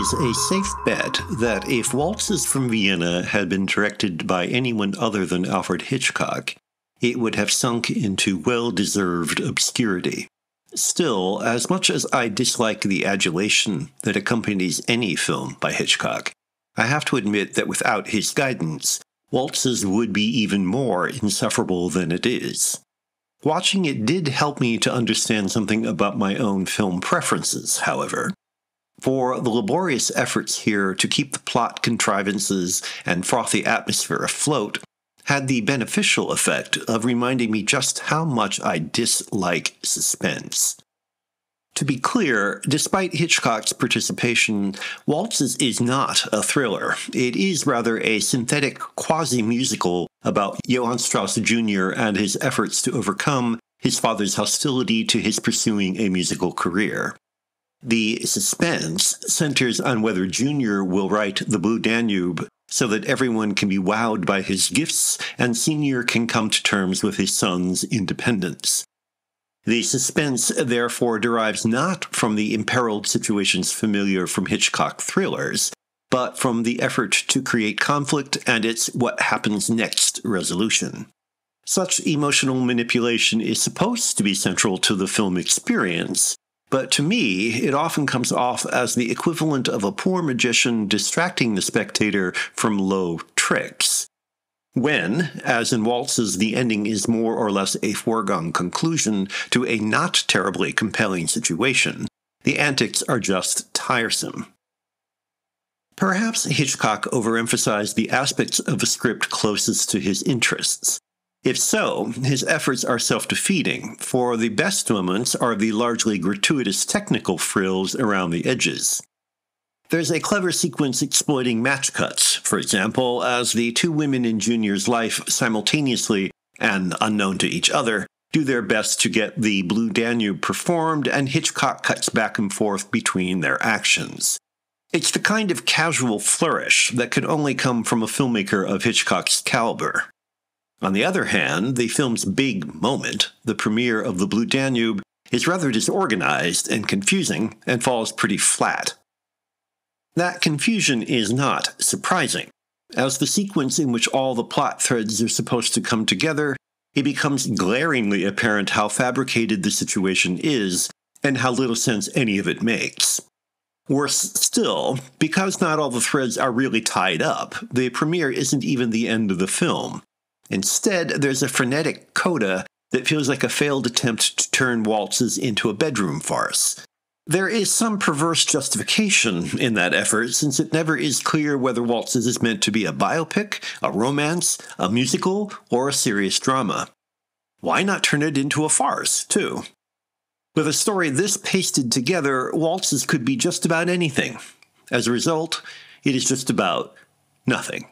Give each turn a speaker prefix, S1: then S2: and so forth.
S1: is a safe bet that if Waltzes from Vienna had been directed by anyone other than Alfred Hitchcock, it would have sunk into well deserved obscurity. Still, as much as I dislike the adulation that accompanies any film by Hitchcock, I have to admit that without his guidance, Waltzes would be even more insufferable than it is. Watching it did help me to understand something about my own film preferences, however. For the laborious efforts here to keep the plot contrivances and frothy atmosphere afloat had the beneficial effect of reminding me just how much I dislike suspense. To be clear, despite Hitchcock's participation, Waltzes is not a thriller. It is rather a synthetic quasi musical about Johann Strauss Jr. and his efforts to overcome his father's hostility to his pursuing a musical career. The suspense centers on whether Jr. will write The Blue Danube so that everyone can be wowed by his gifts and Senior can come to terms with his son's independence. The suspense, therefore, derives not from the imperiled situations familiar from Hitchcock thrillers, but from the effort to create conflict and its what happens next resolution. Such emotional manipulation is supposed to be central to the film experience, but to me, it often comes off as the equivalent of a poor magician distracting the spectator from low tricks. When, as in Waltzes, the ending is more or less a foregone conclusion to a not terribly compelling situation, the antics are just tiresome. Perhaps Hitchcock overemphasized the aspects of a script closest to his interests, if so, his efforts are self defeating, for the best moments are the largely gratuitous technical frills around the edges. There's a clever sequence exploiting match cuts, for example, as the two women in Junior's life simultaneously, and unknown to each other, do their best to get the Blue Danube performed, and Hitchcock cuts back and forth between their actions. It's the kind of casual flourish that could only come from a filmmaker of Hitchcock's caliber. On the other hand, the film's big moment, the premiere of The Blue Danube, is rather disorganized and confusing and falls pretty flat. That confusion is not surprising. As the sequence in which all the plot threads are supposed to come together, it becomes glaringly apparent how fabricated the situation is and how little sense any of it makes. Worse still, because not all the threads are really tied up, the premiere isn't even the end of the film. Instead, there's a frenetic coda that feels like a failed attempt to turn waltzes into a bedroom farce. There is some perverse justification in that effort, since it never is clear whether Waltzes is meant to be a biopic, a romance, a musical, or a serious drama. Why not turn it into a farce, too? With a story this pasted together, Waltzes could be just about anything. As a result, it is just about nothing.